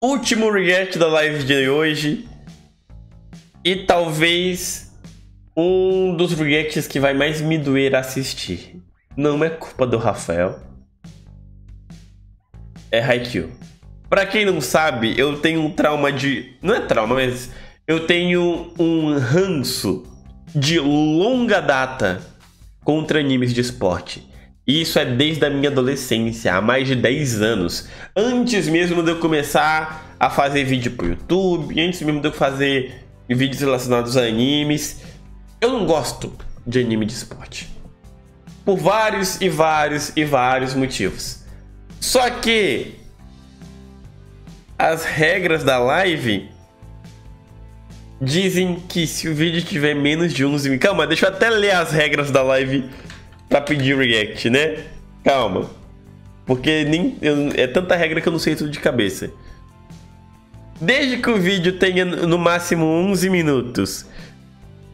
último react da live de hoje. E talvez um dos reacts que vai mais me doer assistir. Não é culpa do Rafael. É Haikyuu. Pra quem não sabe, eu tenho um trauma de. Não é trauma, mas. Eu tenho um ranço de longa data contra animes de esporte. E isso é desde a minha adolescência, há mais de 10 anos. Antes mesmo de eu começar a fazer vídeo pro YouTube, antes mesmo de eu fazer vídeos relacionados a animes. Eu não gosto de anime de esporte. Por vários e vários e vários motivos. Só que as regras da live dizem que se o vídeo tiver menos de 11 minutos... Calma, deixa eu até ler as regras da live pra pedir react, né? Calma. Porque nem, eu, é tanta regra que eu não sei tudo de cabeça. Desde que o vídeo tenha no máximo 11 minutos.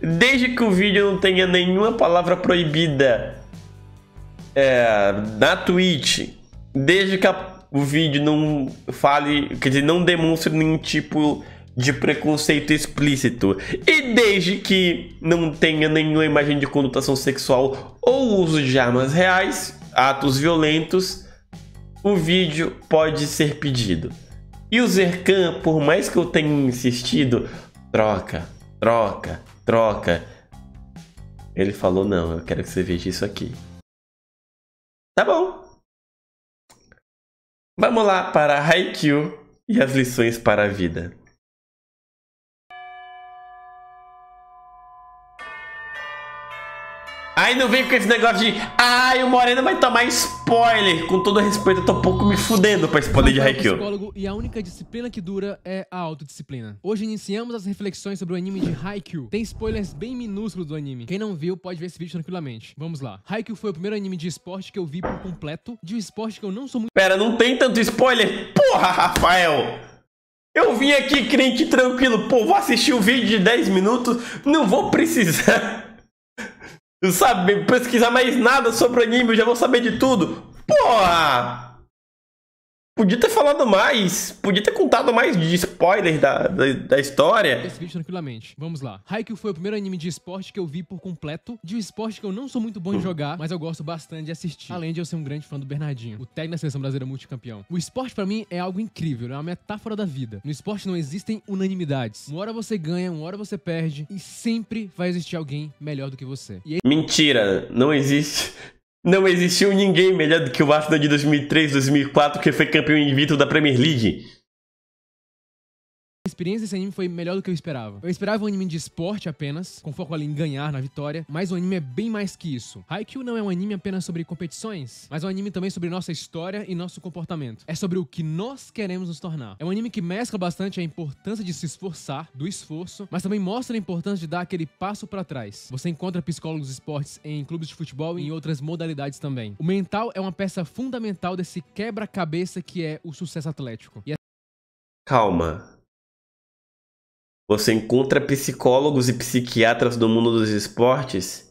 Desde que o vídeo não tenha nenhuma palavra proibida é, na Twitch. Desde que a, o vídeo não fale, quer dizer, não demonstre nenhum tipo de preconceito explícito. E desde que não tenha nenhuma imagem de conotação sexual ou uso de armas reais, atos violentos, o vídeo pode ser pedido. E o Zerkan, por mais que eu tenha insistido, troca, troca, troca. Ele falou: não, eu quero que você veja isso aqui. Tá bom. Vamos lá para Haikyuu e as lições para a vida. Aí não vem com esse negócio de ai, o Moreno vai tomar spoiler. Com todo respeito, eu tô um pouco me fudendo pra esse poder de Haikyuu. psicólogo e a única disciplina que dura é a autodisciplina. Hoje iniciamos as reflexões sobre o anime de Haikyuu. Tem spoilers bem minúsculos do anime. Quem não viu pode ver esse vídeo tranquilamente. Vamos lá. Haikyuu foi o primeiro anime de esporte que eu vi por completo, de um esporte que eu não sou muito... Pera, não tem tanto spoiler? Porra, Rafael! Eu vim aqui crente tranquilo, pô, vou assistir o vídeo de 10 minutos, não vou precisar sabe, pesquisar mais nada sobre anime, eu já vou saber de tudo. Porra! Podia ter falado mais, podia ter contado mais de spoiler da, da, da, história. Esse vídeo tranquilamente. Vamos lá. Haikyuu foi o primeiro anime de esporte que eu vi por completo, de um esporte que eu não sou muito bom em jogar, mas eu gosto bastante de assistir. Além de eu ser um grande fã do Bernardinho, o técnico da seleção brasileira multicampeão. O esporte para mim é algo incrível, é uma metáfora da vida. No esporte não existem unanimidades. Uma hora você ganha, uma hora você perde e sempre vai existir alguém melhor do que você. Aí... Mentira, não existe. Não existiu ninguém melhor do que o Arsenal de 2003, 2004, que foi campeão invicto da Premier League. A experiência desse anime foi melhor do que eu esperava. Eu esperava um anime de esporte apenas, com foco ali em ganhar na vitória, mas o anime é bem mais que isso. Haikyuu não é um anime apenas sobre competições, mas é um anime também sobre nossa história e nosso comportamento. É sobre o que nós queremos nos tornar. É um anime que mescla bastante a importância de se esforçar, do esforço, mas também mostra a importância de dar aquele passo para trás. Você encontra psicólogos esportes em clubes de futebol e em outras modalidades também. O mental é uma peça fundamental desse quebra-cabeça que é o sucesso atlético. E Calma. Você encontra psicólogos e psiquiatras do mundo dos esportes?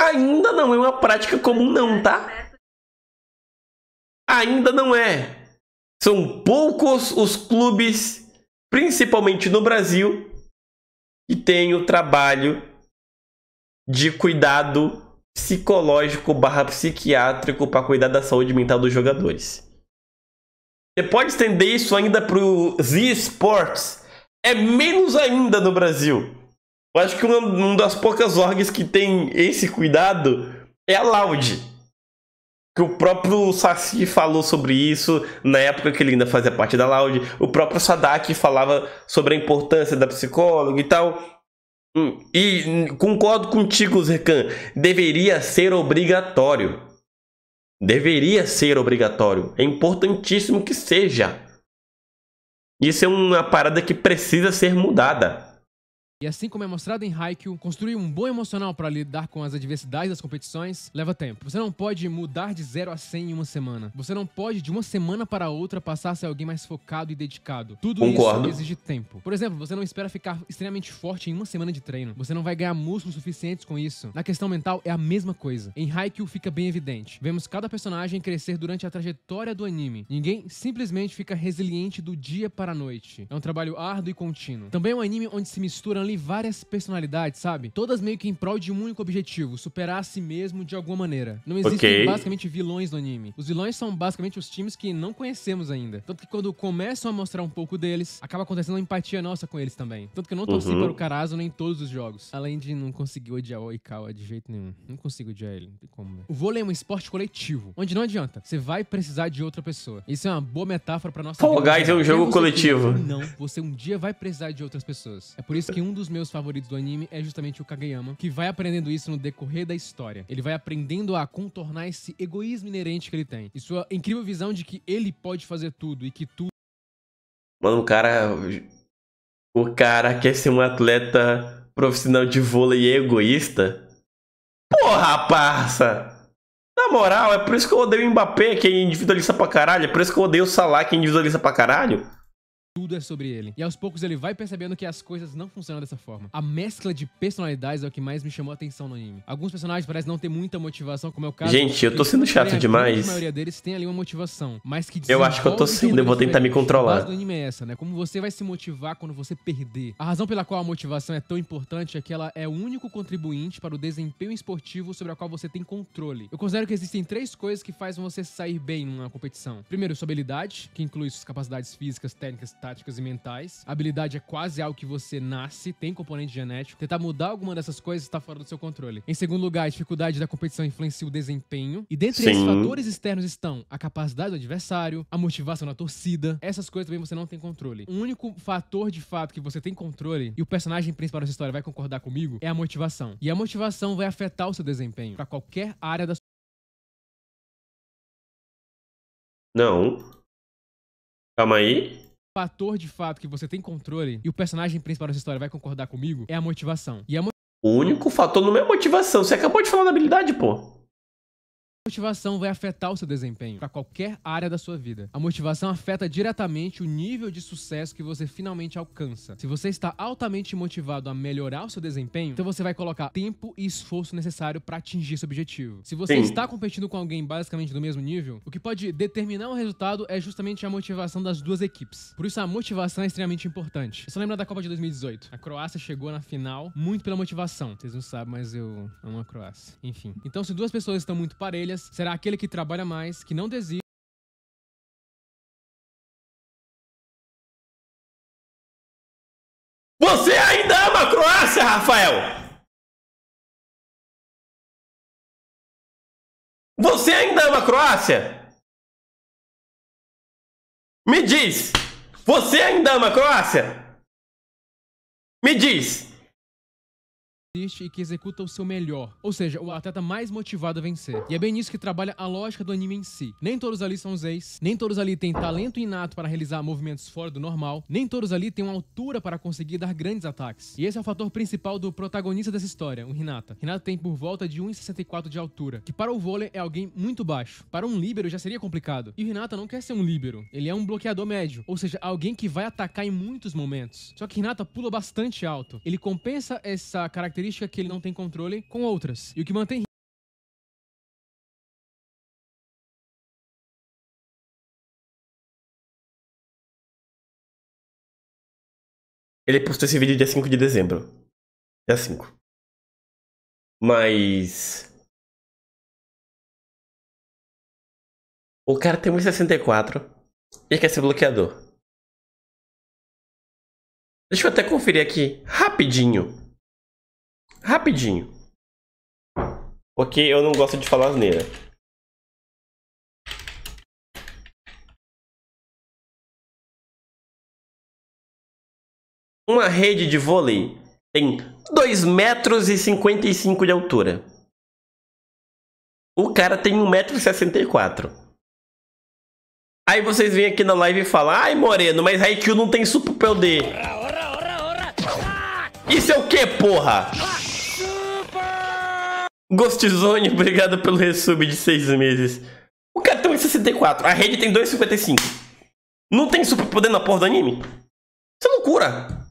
Ainda não é uma prática comum, não, tá? Ainda não é. São poucos os clubes, principalmente no Brasil, que têm o trabalho de cuidado psicológico barra psiquiátrico para cuidar da saúde mental dos jogadores. Você pode estender isso ainda para os esportes é menos ainda no Brasil. Eu acho que uma, uma das poucas orgs que tem esse cuidado é a Loud. Que o próprio Saci falou sobre isso na época que ele ainda fazia parte da Loud. O próprio Sadak falava sobre a importância da psicóloga e tal. Hum, e concordo contigo, Zekan. Deveria ser obrigatório. Deveria ser obrigatório. É importantíssimo que seja. Isso é uma parada que precisa ser mudada. E assim como é mostrado em Haikyuu, construir um bom emocional para lidar com as adversidades das competições leva tempo. Você não pode mudar de 0 a 100 em uma semana. Você não pode, de uma semana para outra, passar a ser alguém mais focado e dedicado. Tudo Concordo. isso exige tempo. Por exemplo, você não espera ficar extremamente forte em uma semana de treino. Você não vai ganhar músculos suficientes com isso. Na questão mental, é a mesma coisa. Em Haikyuu fica bem evidente. Vemos cada personagem crescer durante a trajetória do anime. Ninguém simplesmente fica resiliente do dia para a noite. É um trabalho árduo e contínuo. Também é um anime onde se misturam ali várias personalidades, sabe? Todas meio que em prol de um único objetivo, superar a si mesmo de alguma maneira. Não existem Ok. basicamente vilões no anime. Os vilões são basicamente os times que não conhecemos ainda. Tanto que quando começam a mostrar um pouco deles, acaba acontecendo uma empatia nossa com eles também. Tanto que eu não torci Uhum. para o Karazo nem em todos os jogos. Além de não conseguir odiar o Oikawa de jeito nenhum. Não consigo odiar ele, não tem como. né? O vôlei é um esporte coletivo, onde não adianta. Você vai precisar de outra pessoa. Isso é uma boa metáfora pra nossa Fall vida. Guys é um jogo coletivo. Não, você um dia vai precisar de outras pessoas. É por isso que um dos meus favoritos do anime é justamente o Kageyama, que vai aprendendo isso no decorrer da história. Ele vai aprendendo a contornar esse egoísmo inerente que ele tem. E sua incrível visão de que ele pode fazer tudo e que tudo Mano, o cara. O cara quer ser um atleta profissional de vôlei egoísta? Porra, parça! Na moral, é por isso que eu odeio o Mbappé, que é individualista pra caralho. É por isso que eu odeio o Salah, que é individualista pra caralho. Tudo é sobre ele. E aos poucos ele vai percebendo que as coisas não funcionam dessa forma. A mescla de personalidades é o que mais me chamou a atenção no anime. Alguns personagens parecem não ter muita motivação, como é o caso. Gente, eu tô sendo chato A demais. grande maioria deles tem ali uma motivação, mas que Eu acho que eu tô sendo, eu vou tentar me controlar. A base do anime é essa, né? Como você vai se motivar quando você perder. A razão pela qual a motivação é tão importante é que ela é o único contribuinte para o desempenho esportivo sobre a qual você tem controle. Eu considero que existem três coisas que fazem você sair bem numa competição. Primeiro, sua habilidade, que inclui suas capacidades físicas, técnicas, táticas e mentais. A habilidade é quase algo que você nasce, tem componente genético. Tentar mudar alguma dessas coisas está fora do seu controle. Em segundo lugar, a dificuldade da competição influencia o desempenho. E dentre esses Sim. fatores externos estão a capacidade do adversário, a motivação da torcida. Essas coisas também você não tem controle. O único fator de fato que você tem controle, e o personagem principal dessa história vai concordar comigo, é a motivação. E a motivação vai afetar o seu desempenho para qualquer área da sua Não. Calma aí. Fator de fato que você tem controle, e o personagem principal dessa história vai concordar comigo, é a motivação. E a O único fator não é motivação. Você acabou de falar da habilidade, pô. Motivação vai afetar o seu desempenho para qualquer área da sua vida. A motivação afeta diretamente o nível de sucesso que você finalmente alcança. Se você está altamente motivado a melhorar o seu desempenho, então você vai colocar tempo e esforço necessário para atingir esse objetivo. Se você Sim. está competindo com alguém basicamente do mesmo nível, o que pode determinar o resultado é justamente a motivação das duas equipes. Por isso a motivação é extremamente importante. Você lembra da Copa de 2018? A Croácia chegou na final muito pela motivação. Vocês não sabem, mas eu amo a Croácia. Enfim. Então, se duas pessoas estão muito parelhas, será aquele que trabalha mais, que não desiste. Você ainda ama a Croácia, Rafael? Você ainda ama a Croácia? Me diz! Você ainda ama a Croácia? Me diz! E que executa o seu melhor. Ou seja, o atleta mais motivado a vencer. E é bem nisso que trabalha a lógica do anime em si. Nem todos ali são Zeis, nem todos ali têm talento inato para realizar movimentos fora do normal, nem todos ali têm uma altura para conseguir dar grandes ataques. E esse é o fator principal do protagonista dessa história, o Hinata. Hinata tem por volta de 1,64 de altura, que para o vôlei é alguém muito baixo. Para um líbero já seria complicado. E o Hinata não quer ser um líbero, ele é um bloqueador médio, ou seja, alguém que vai atacar em muitos momentos. Só que Hinata pula bastante alto. Ele compensa essa característica que ele não tem controle com outras. E o que mantém Ele postou esse vídeo dia 5 de dezembro. Dia 5. Mas. O cara tem 1,64 e quer ser bloqueador. Deixa eu até conferir aqui, rapidinho. Rapidinho. Porque eu não gosto de falar asneira. Uma rede de vôlei tem 2 metros e 55 de altura. O cara tem 1,64m. Aí vocês vêm aqui na live e falam, ai Moreno, mas Haikyuu não tem super poder. Isso é o que, porra? Ghost Zone, obrigado pelo resub de seis meses. O cara tem 1,64. A rede tem 2,55. Não tem superpoder na porra do anime? Isso é loucura.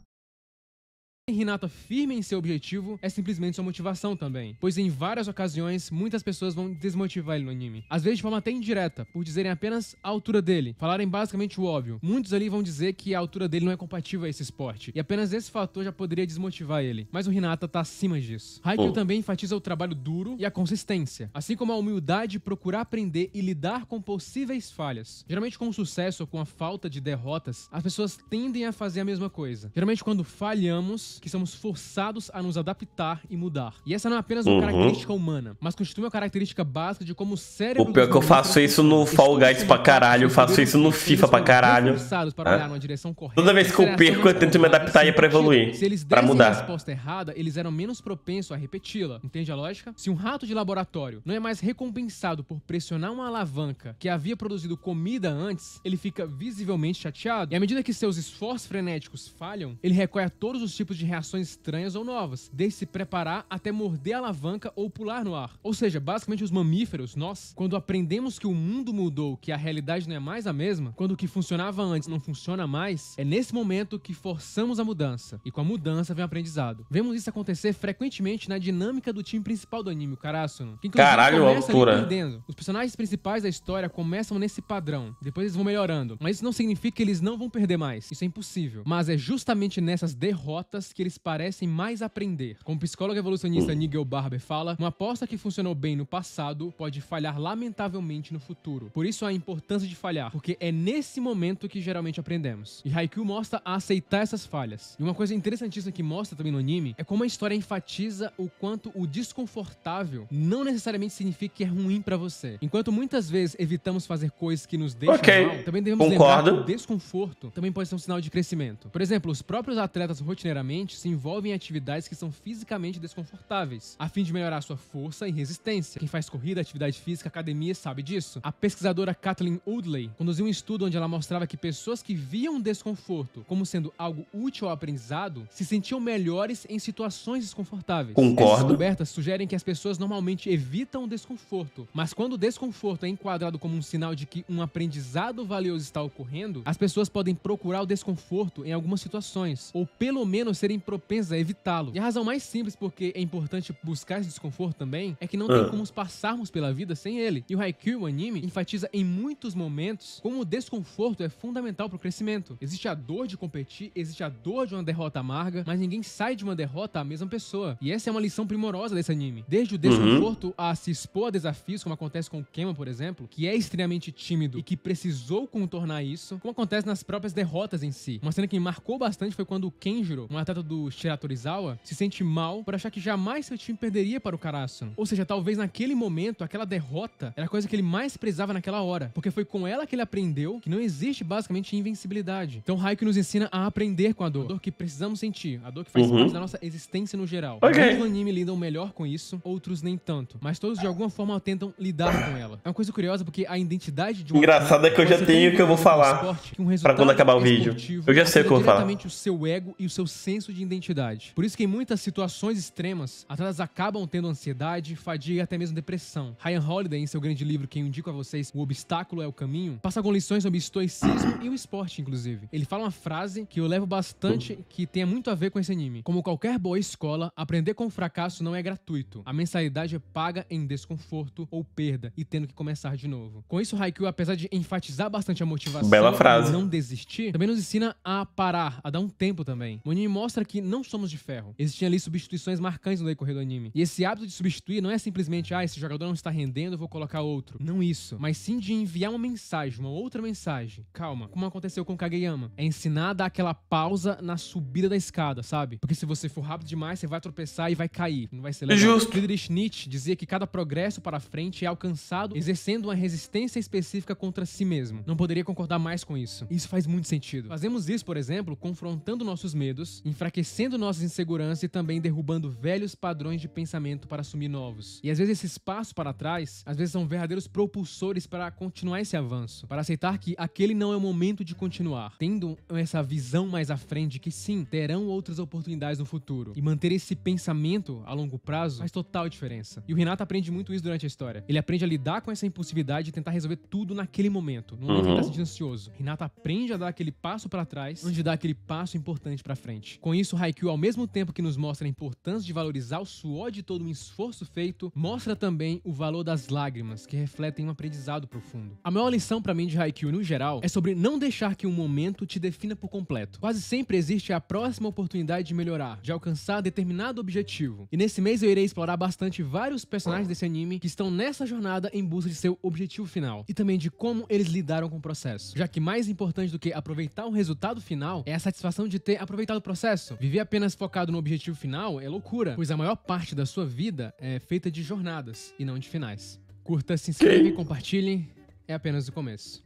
Hinata firme em seu objetivo é simplesmente sua motivação também, pois em várias ocasiões muitas pessoas vão desmotivar ele no anime. Às vezes de forma até indireta, por dizerem apenas a altura dele, falarem basicamente o óbvio. Muitos ali vão dizer que a altura dele não é compatível a esse esporte, e apenas esse fator já poderia desmotivar ele. Mas o Hinata tá acima disso. Haikyuu oh. também enfatiza o trabalho duro e a consistência, assim como a humildade de procurar aprender e lidar com possíveis falhas. Geralmente com o sucesso ou com a falta de derrotas, as pessoas tendem a fazer a mesma coisa. Geralmente quando falhamos, que somos forçados a nos adaptar e mudar. E essa não é apenas uma uhum. característica humana, mas constitui uma característica básica de como o cérebro. O pior é que eu faço isso no Fall Guys pra caralho, eu faço isso no FIFA pra caralho. Para correta. Toda vez que eu perco, eu tento me adaptar e pra evoluir. Se eles pra mudar. a resposta errada, eles eram menos propensos a repeti-la. Entende a lógica? Se um rato de laboratório não é mais recompensado por pressionar uma alavanca que havia produzido comida antes, ele fica visivelmente chateado. E à medida que seus esforços frenéticos falham, ele recolhe a todos os tipos de de reações estranhas ou novas, desde se preparar até morder a alavanca ou pular no ar. Ou seja, basicamente os mamíferos, nós, quando aprendemos que o mundo mudou, que a realidade não é mais a mesma, quando o que funcionava antes não funciona mais, é nesse momento que forçamos a mudança. E com a mudança vem o aprendizado. Vemos isso acontecer frequentemente na dinâmica do time principal do anime, o Karasuno. Que Caralho, começa altura. Os personagens principais da história começam nesse padrão, depois eles vão melhorando. Mas isso não significa que eles não vão perder mais. Isso é impossível. Mas é justamente nessas derrotas que eles parecem mais aprender. Como o psicólogo evolucionista. Nigel Barber fala, uma aposta que funcionou bem no passado pode falhar lamentavelmente no futuro. Por isso a importância de falhar, porque é nesse momento que geralmente aprendemos. E Haikyuu mostra a aceitar essas falhas. E uma coisa interessantíssima que mostra também no anime é como a história enfatiza o quanto o desconfortável não necessariamente significa que é ruim para você. Enquanto muitas vezes evitamos fazer coisas que nos deixam okay. mal, também devemos Concordo. lembrar que o desconforto também pode ser um sinal de crescimento. Por exemplo, os próprios atletas rotineiramente se envolvem em atividades que são fisicamente desconfortáveis, a fim de melhorar sua força e resistência. Quem faz corrida, atividade física, academia sabe disso. A pesquisadora Kathleen Woodley conduziu um estudo onde ela mostrava que pessoas que viam desconforto como sendo algo útil ao aprendizado se sentiam melhores em situações desconfortáveis. Concordo. Essas descobertas sugerem que as pessoas normalmente evitam o desconforto, mas quando o desconforto é enquadrado como um sinal de que um aprendizado valioso está ocorrendo, as pessoas podem procurar o desconforto em algumas situações, ou pelo menos serem propensas a evitá-lo. E a razão mais simples porque é importante buscar esse desconforto também é que não tem ah. como passarmos pela vida sem ele. E o Haikyuu, o anime, enfatiza em muitos momentos como o desconforto é fundamental para o crescimento. Existe a dor de competir, existe a dor de uma derrota amarga, mas ninguém sai de uma derrota a mesma pessoa. E essa é uma lição primorosa desse anime. Desde o desconforto uhum. a se expor a desafios, como acontece com o Kema, por exemplo, que é extremamente tímido e que precisou contornar isso, como acontece nas próprias derrotas em si. Uma cena que me marcou bastante foi quando o Kenjiro, um atleta do Shira Torizawa se sente mal por achar que jamais seu time perderia para o Karasuno. Ou seja, talvez naquele momento, aquela derrota era a coisa que ele mais precisava naquela hora, porque foi com ela que ele aprendeu que não existe basicamente invencibilidade. Então Haikyuu nos ensina a aprender com a dor, a dor que precisamos sentir, a dor que faz uhum. parte da nossa existência no geral. Okay. Alguns no anime lidam melhor com isso, outros nem tanto, mas todos de alguma forma tentam lidar com ela. É uma coisa curiosa porque a identidade de um Engraçado é que eu já tenho o que eu vou falar para quando acabar o vídeo. Eu já sei o que eu vou falar. o seu ego e o seu senso de identidade. Por isso que em muitas situações extremas, atletas acabam tendo ansiedade, fadiga e até mesmo depressão. Ryan Holiday, em seu grande livro que eu indico a vocês, O Obstáculo é o Caminho, passa algumas lições sobre estoicismo e o esporte, inclusive. Ele fala uma frase que eu levo bastante, que tem muito a ver com esse anime. Como qualquer boa escola, aprender com o fracasso não é gratuito. A mensalidade é paga em desconforto ou perda e tendo que começar de novo. Com isso, Haikyuu, apesar de enfatizar bastante a motivação Bela frase. não desistir, também nos ensina a parar, a dar um tempo também. O anime mostra que não somos de ferro. Existiam ali substituições marcantes no decorrer do anime. E esse hábito de substituir não é simplesmente, ah, esse jogador não está rendendo, eu vou colocar outro. Não isso. Mas sim de enviar uma mensagem, uma outra mensagem. Calma, como aconteceu com Kageyama. É ensinar a dar aquela pausa na subida da escada, sabe? Porque se você for rápido demais, você vai tropeçar e vai cair. Não vai ser legal. Justo. Friedrich Nietzsche dizia que cada progresso para frente é alcançado exercendo uma resistência específica contra si mesmo. Não poderia concordar mais com isso. Isso faz muito sentido. Fazemos isso, por exemplo, confrontando nossos medos, enfrentando enfraquecendo nossas inseguranças e também derrubando velhos padrões de pensamento para assumir novos. E às vezes esses passos para trás, às vezes são verdadeiros propulsores para continuar esse avanço, para aceitar que aquele não é o momento de continuar, tendo essa visão mais à frente que sim, terão outras oportunidades no futuro. E manter esse pensamento a longo prazo faz total diferença. E o Renato aprende muito isso durante a história. Ele aprende a lidar com essa impulsividade de tentar resolver tudo naquele momento, no momento uhum. que ele tá uhum. sentindo ansioso. Renato aprende a dar aquele passo para trás antes de dar aquele passo importante para frente. Com isso, Haikyuu, ao mesmo tempo que nos mostra a importância de valorizar o suor de todo um esforço feito, mostra também o valor das lágrimas, que refletem um aprendizado profundo. A maior lição para mim de Haikyuu no geral é sobre não deixar que um momento te defina por completo. Quase sempre existe a próxima oportunidade de melhorar, de alcançar determinado objetivo. E nesse mês eu irei explorar bastante vários personagens desse anime que estão nessa jornada em busca de seu objetivo final e também de como eles lidaram com o processo. Já que mais importante do que aproveitar o resultado final é a satisfação de ter aproveitado o processo. Viver apenas focado no objetivo final é loucura, pois a maior parte da sua vida é feita de jornadas e não de finais. Curta, se inscreva e compartilhe. É apenas o começo.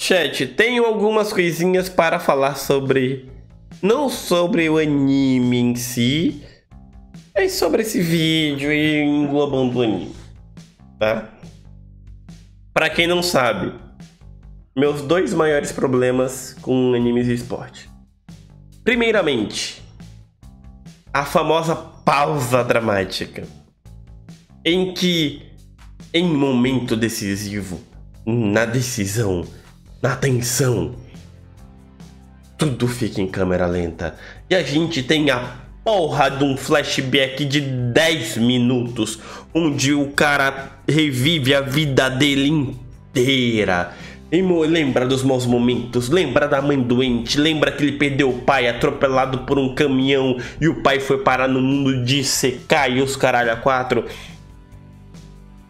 Chat, tenho algumas coisinhas para falar sobre. Não sobre o anime em si, mas sobre esse vídeo e englobando o anime. Tá? Pra quem não sabe, meus dois maiores problemas com animes e esporte. Primeiramente, a famosa pausa dramática em que, em momento decisivo, na decisão, na tensão, tudo fica em câmera lenta e a gente tem a porra de um flashback de 10 minutos onde o cara revive a vida dele inteira. Lembra dos maus momentos, lembra da mãe doente, lembra que ele perdeu o pai atropelado por um caminhão e o pai foi parar no mundo de secar e os caralho a quatro.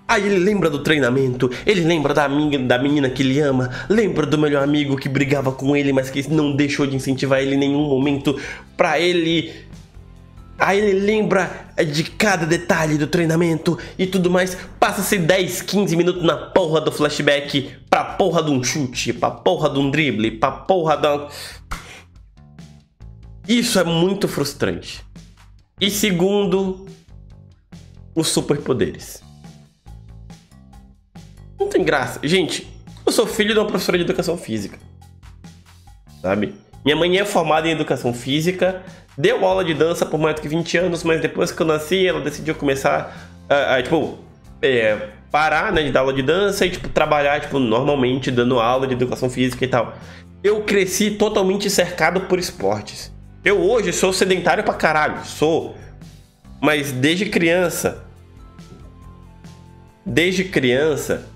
Aí ele lembra do treinamento, ele lembra da, minha, da menina que ele ama, lembra do melhor amigo que brigava com ele, mas que não deixou de incentivar ele em nenhum momento pra ele. Aí ele lembra de cada detalhe do treinamento e tudo mais. Passa-se 10, 15 minutos na porra do flashback pra porra de um chute, pra porra de um drible, pra porra da. Isso é muito frustrante. E segundo, os superpoderes. Não tem graça. Gente, eu sou filho de uma professora de educação física. Sabe? Minha mãe é formada em educação física, deu aula de dança por mais do que 20 anos, mas depois que eu nasci, ela decidiu começar a tipo, é, parar, né, de dar aula de dança e, tipo, trabalhar, tipo, normalmente, dando aula de educação física e tal. Eu cresci totalmente cercado por esportes. Eu hoje sou sedentário pra caralho, sou. Mas desde criança, desde criança,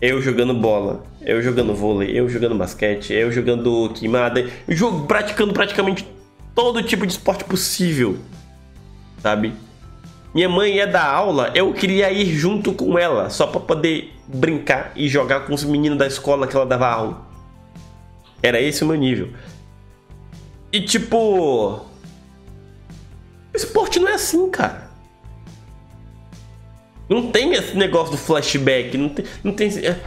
eu jogando bola, eu jogando vôlei, eu jogando basquete, eu jogando queimada, jogo praticando praticamente todo tipo de esporte possível, sabe? Minha mãe ia dar aula, eu queria ir junto com ela, só para poder brincar e jogar com os meninos da escola que ela dava aula. Era esse o meu nível. E tipo. Esporte não é assim, cara. Não tem esse negócio do flashback, não tem. Não tem é,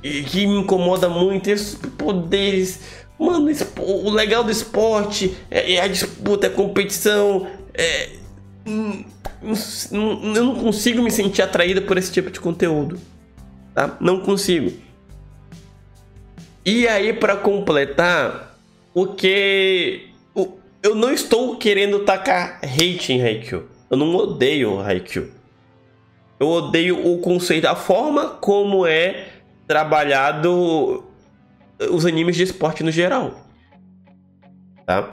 que me incomoda muito, esses poderes. Mano, o legal do esporte é, é a disputa, é a competição. É, hum, eu não consigo me sentir atraída por esse tipo de conteúdo. Tá? Não consigo. E aí, para completar, o que. Eu não estou querendo tacar hate em Haikyuu. Eu não odeio Haikyuu. Eu odeio o conceito, a forma como é trabalhado os animes de esporte no geral. Tá?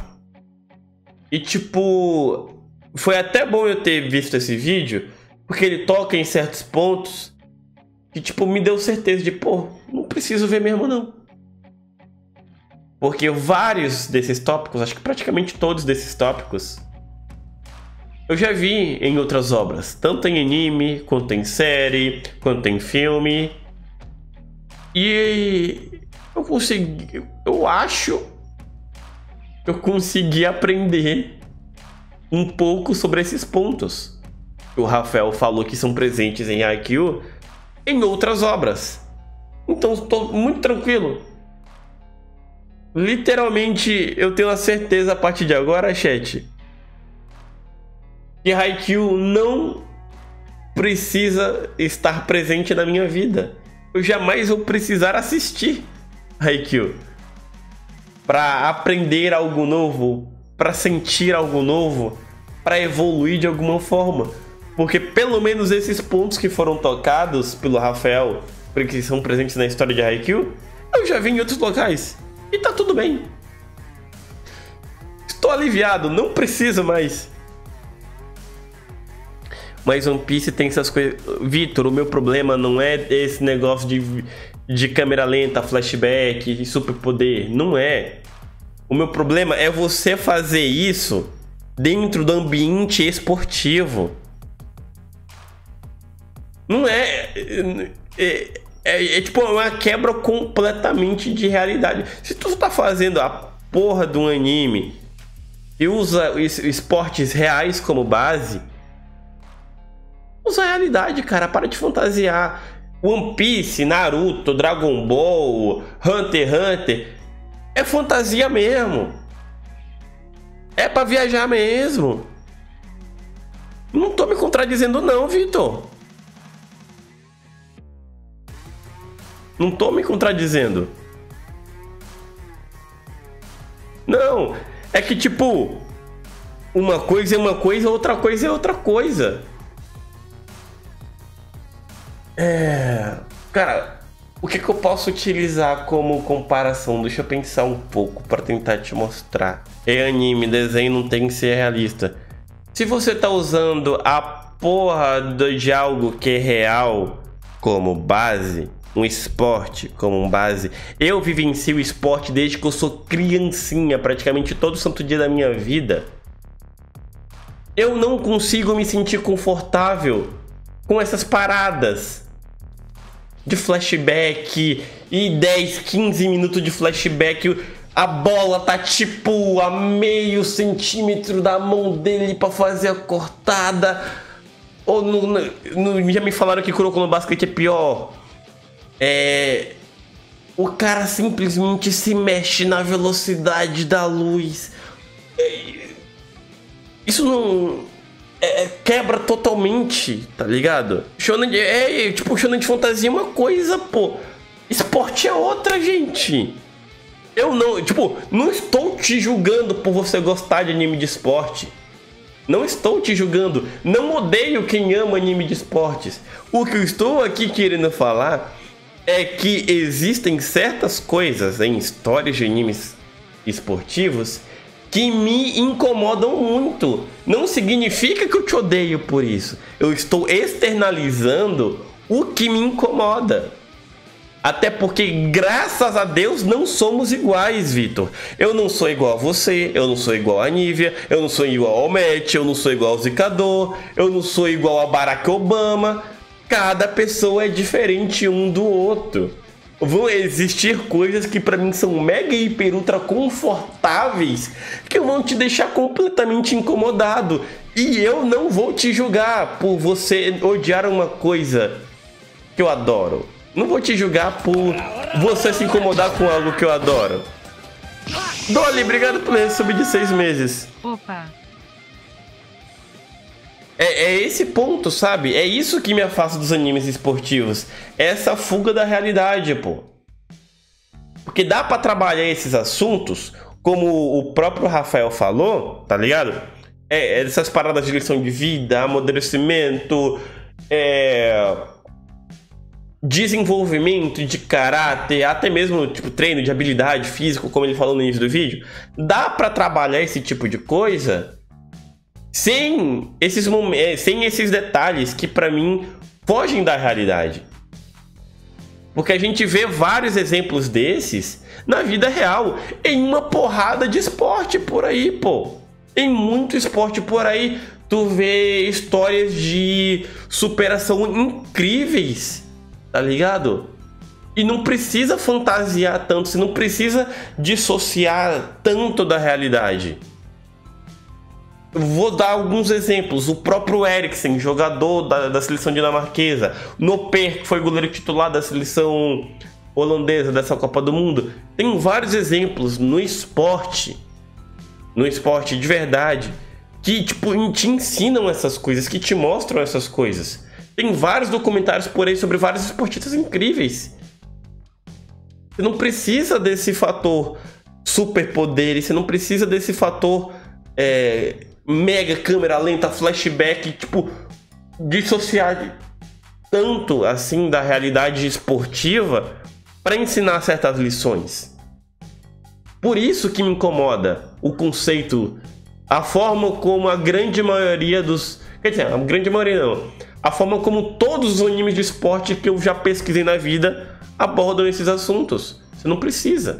E tipo, foi até bom eu ter visto esse vídeo, porque ele toca em certos pontos que tipo me deu certeza de, pô, não preciso ver mesmo não. Porque vários desses tópicos, acho que praticamente todos desses tópicos eu já vi em outras obras, tanto em anime, quanto em série, quanto em filme. E eu consegui. Eu acho. Eu consegui aprender um pouco sobre esses pontos. O Rafael falou que são presentes em IQ em outras obras. Então estou muito tranquilo. Literalmente, eu tenho a certeza a partir de agora, chat, que Haikyuu não precisa estar presente na minha vida. Eu jamais vou precisar assistir Haikyuu para aprender algo novo, para sentir algo novo, para evoluir de alguma forma. Porque pelo menos esses pontos que foram tocados pelo Rafael, porque são presentes na história de Haikyuu, eu já vi em outros locais. E tá tudo bem. Estou aliviado, não preciso mais. Mas One Piece tem essas coisas. Vitor, o meu problema não é esse negócio de, de câmera lenta, flashback e superpoder. Não é. O meu problema é você fazer isso dentro do ambiente esportivo. Não é. é é, é, tipo uma quebra completamente de realidade. Se tu tá fazendo a porra de um anime e usa esportes reais como base, usa a realidade, cara. Para de fantasiar. One Piece, Naruto, Dragon Ball, Hunter x Hunter é fantasia mesmo. É para viajar mesmo. Não tô me contradizendo não, Vitor. Não tô me contradizendo. Não, é que tipo, uma coisa é uma coisa, outra coisa é outra coisa. É. Cara, o que, que eu posso utilizar como comparação? Deixa eu pensar um pouco para tentar te mostrar. É anime, desenho não tem que ser realista. Se você tá usando a porra de algo que é real como base, um esporte como base. Eu vivencio o esporte desde que eu sou criancinha, praticamente todo santo dia da minha vida. Eu não consigo me sentir confortável com essas paradas de flashback e 10, 15 minutos de flashback. A bola tá tipo a meio centímetro da mão dele para fazer a cortada. Ou no, no, já me falaram que Kuroko no basquete é pior é, o cara simplesmente se mexe na velocidade da luz. Isso não. É, é, quebra totalmente, tá ligado? Shonen de, é, tipo, shonen de fantasia é uma coisa, pô. Esporte é outra, gente. Eu não, tipo, não estou te julgando por você gostar de anime de esporte. Não estou te julgando. Não odeio quem ama anime de esportes. O que eu estou aqui querendo falar é que existem certas coisas em histórias de animes esportivos que me incomodam muito. Não significa que eu te odeio por isso. Eu estou externalizando o que me incomoda. Até porque, graças a Deus, não somos iguais, Vitor. Eu não sou igual a você, eu não sou igual a Nívia, eu não sou igual ao Matt, eu não sou igual ao Zicador, eu não sou igual a Barack Obama cada pessoa é diferente um do outro. Vão existir coisas que para mim são mega hiper ultra confortáveis que vão te deixar completamente incomodado. E eu não vou te julgar por você odiar uma coisa que eu adoro. Não vou te julgar por você se incomodar com algo que eu adoro. Dolly, obrigado por esse sub de seis meses. Opa. É, é, esse ponto, sabe? É isso que me afasta dos animes esportivos. É essa fuga da realidade, pô. Porque dá para trabalhar esses assuntos, como o próprio Rafael falou, tá ligado? É, essas paradas de lição de vida, amadurecimento, é, desenvolvimento de caráter, até mesmo tipo treino de habilidade físico, como ele falou no início do vídeo. Dá para trabalhar esse tipo de coisa sem esses momentos, eh, sem esses detalhes que para mim fogem da realidade. Porque a gente vê vários exemplos desses na vida real, em uma porrada de esporte por aí, pô. Em muito esporte por aí, tu vê histórias de superação incríveis, tá ligado? E não precisa fantasiar tanto, você não precisa dissociar tanto da realidade. Vou dar alguns exemplos. O próprio Eriksen, jogador da, da seleção dinamarquesa. Noper, que foi goleiro titular da seleção holandesa dessa Copa do Mundo. Tem vários exemplos no esporte, no esporte de verdade, que tipo te ensinam essas coisas, que te mostram essas coisas. Tem vários documentários por aí sobre vários esportistas incríveis. Você não precisa desse fator superpoderes, você não precisa desse fator é, mega câmera lenta, flashback, tipo, dissociar tanto assim da realidade esportiva para ensinar certas lições. Por isso que me incomoda o conceito, a forma como a grande maioria dos. Quer dizer, a grande maioria não. A forma como todos os animes de esporte que eu já pesquisei na vida abordam esses assuntos. Você não precisa.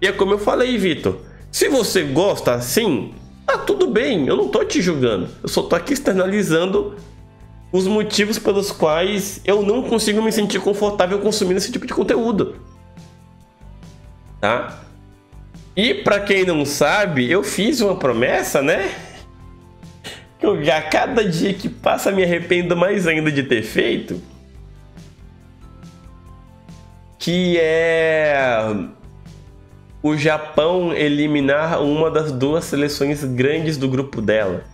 E é como eu falei, Vitor. Se você gosta assim, tá tudo bem, eu não tô te julgando. Eu só tô aqui externalizando os motivos pelos quais eu não consigo me sentir confortável consumindo esse tipo de conteúdo. Tá? E para quem não sabe, eu fiz uma promessa, né? Que eu já cada dia que passa me arrependo mais ainda de ter feito. Que é o Japão eliminar uma das duas seleções grandes do grupo dela.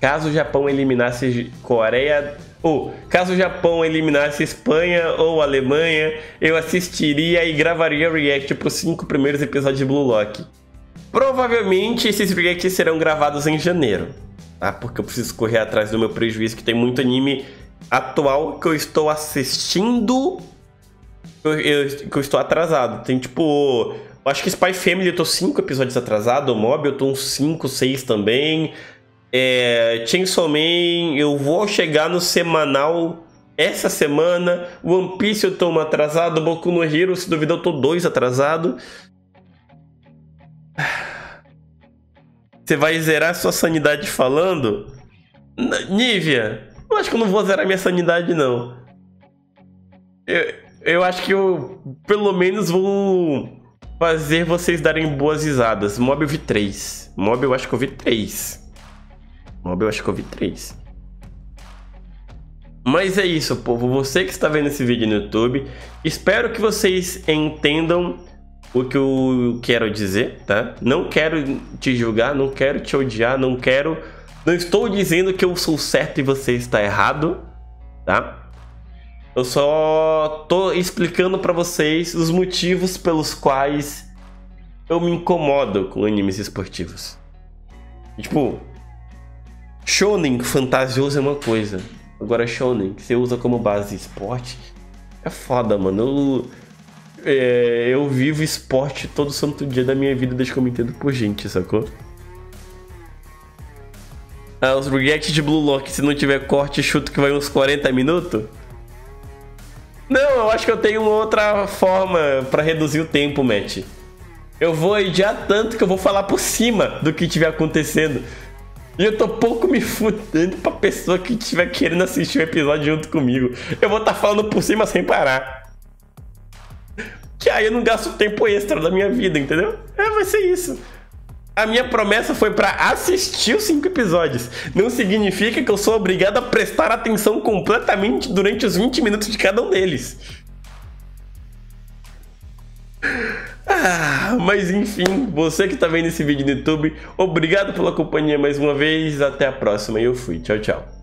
Caso o Japão eliminasse Coreia, ou caso o Japão eliminasse Espanha ou Alemanha, eu assistiria e gravaria react para os cinco primeiros episódios de Blue Lock. Provavelmente esses reacts serão gravados em janeiro, tá? Porque eu preciso correr atrás do meu prejuízo, que tem muito anime atual que eu estou assistindo. Eu, eu, que eu estou atrasado. Tem tipo. Acho que Spy Family eu tô 5 episódios atrasado. Mob eu tô uns 5, 6 também. É, Chainsaw Man, eu vou chegar no semanal essa semana. One Piece eu tô um atrasado. Boku no Hero, se duvidar, eu tô dois atrasado. Você vai zerar sua sanidade falando? Nívia, eu acho que eu não vou zerar minha sanidade, não. Eu, eu acho que eu, pelo menos, vou fazer vocês darem boas risadas. Mob eu vi 3. Mob eu acho que eu vi 3. Mob eu acho que eu vi três. Mas é isso, povo. Você que está vendo esse vídeo no YouTube, espero que vocês entendam o que eu quero dizer, tá? Não quero te julgar, não quero te odiar, não quero. Não estou dizendo que eu sou certo e você está errado, tá? Eu só tô explicando para vocês os motivos pelos quais eu me incomodo com animes esportivos. Tipo, Shonen fantasioso é uma coisa. Agora Shonen, que você usa como base esporte, é foda, mano. Eu, é, eu vivo esporte todo santo dia da minha vida desde que eu me entendo por gente, sacou? Ah, os react de Blue Lock, se não tiver corte, chuto que vai uns 40 minutos? Não, eu acho que eu tenho uma outra forma para reduzir o tempo, Matt. Eu vou adiar tanto que eu vou falar por cima do que tiver acontecendo. E eu tô pouco me fudendo pra pessoa que estiver querendo assistir o episódio junto comigo. Eu vou estar tá falando por cima sem parar. Que aí eu não gasto tempo extra da minha vida, entendeu? É, vai ser isso. A minha promessa foi para assistir os cinco episódios. Não significa que eu sou obrigado a prestar atenção completamente durante os 20 minutos de cada um deles. Ah, mas enfim, você que está vendo esse vídeo no YouTube, obrigado pela companhia mais uma vez. Até a próxima e eu fui. Tchau, tchau.